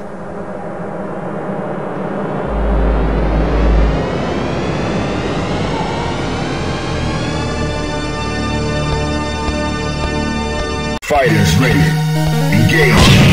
father? Fighters ready. Engage.